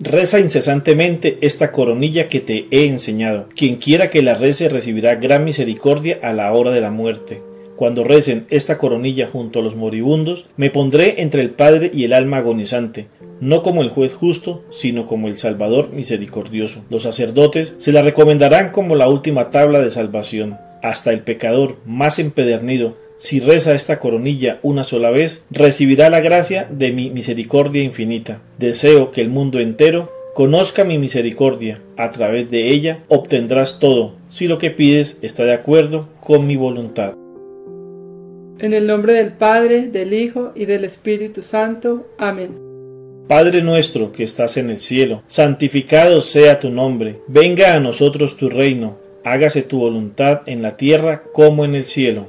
Reza incesantemente esta coronilla que te he enseñado. Quien quiera que la rece recibirá gran misericordia a la hora de la muerte. Cuando recen esta coronilla junto a los moribundos, me pondré entre el Padre y el alma agonizante, no como el juez justo, sino como el Salvador misericordioso. Los sacerdotes se la recomendarán como la última tabla de salvación. Hasta el pecador más empedernido si reza esta coronilla una sola vez, recibirá la gracia de mi misericordia infinita. Deseo que el mundo entero conozca mi misericordia. A través de ella obtendrás todo, si lo que pides está de acuerdo con mi voluntad. En el nombre del Padre, del Hijo y del Espíritu Santo. Amén. Padre nuestro que estás en el cielo, santificado sea tu nombre, venga a nosotros tu reino, hágase tu voluntad en la tierra como en el cielo.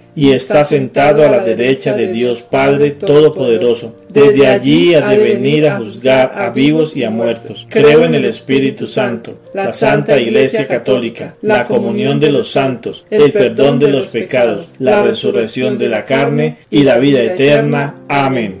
y está sentado a la derecha de Dios Padre Todopoderoso. Desde allí ha de venir a juzgar a vivos y a muertos. Creo en el Espíritu Santo, la Santa Iglesia Católica, la comunión de los santos, el perdón de los pecados, la resurrección de la carne y la vida eterna. Amén.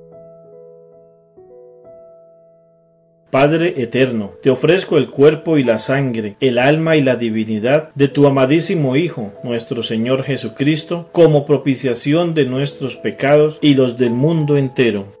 Padre eterno, te ofrezco el cuerpo y la sangre, el alma y la divinidad de tu amadísimo Hijo, nuestro Señor Jesucristo, como propiciación de nuestros pecados y los del mundo entero.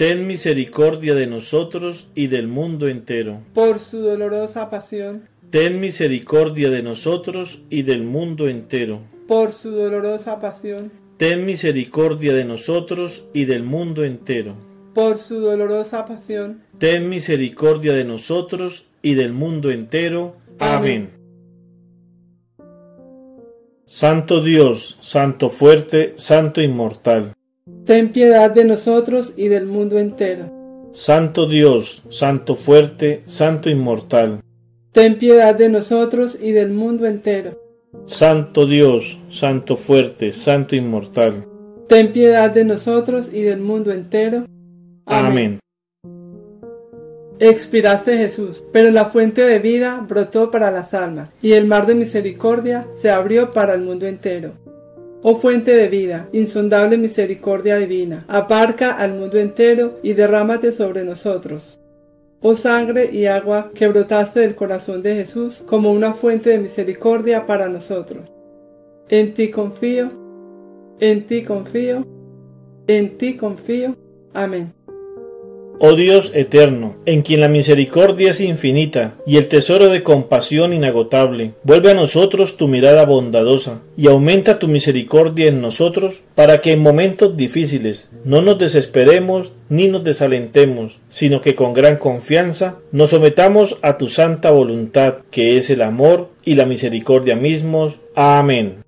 Ten misericordia de nosotros y del mundo entero. por su dolorosa pasión, Ten misericordia de nosotros y del mundo entero. por su dolorosa pasión, Ten misericordia de nosotros y del mundo entero. por su dolorosa pasión, Ten misericordia de nosotros y del mundo entero. Amén. Santo Dios, Santo fuerte, Santo inmortal. Ten piedad de nosotros y del mundo entero. Santo Dios, Santo fuerte, Santo inmortal. Ten piedad de nosotros y del mundo entero. Santo Dios, Santo fuerte, Santo inmortal. Ten piedad de nosotros y del mundo entero. Amén. Expiraste Jesús, pero la fuente de vida brotó para las almas, y el mar de misericordia se abrió para el mundo entero. Oh fuente de vida, insondable misericordia divina, aparca al mundo entero y derrámate sobre nosotros. Oh sangre y agua que brotaste del corazón de Jesús como una fuente de misericordia para nosotros. En ti confío, en ti confío, en ti confío. Amén. Oh Dios eterno, en quien la misericordia es infinita y el tesoro de compasión inagotable, vuelve a nosotros tu mirada bondadosa y aumenta tu misericordia en nosotros para que en momentos difíciles no nos desesperemos ni nos desalentemos, sino que con gran confianza nos sometamos a tu santa voluntad, que es el amor y la misericordia mismos. Amén.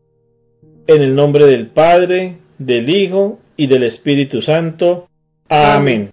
En el nombre del Padre, del Hijo y del Espíritu Santo. Amén.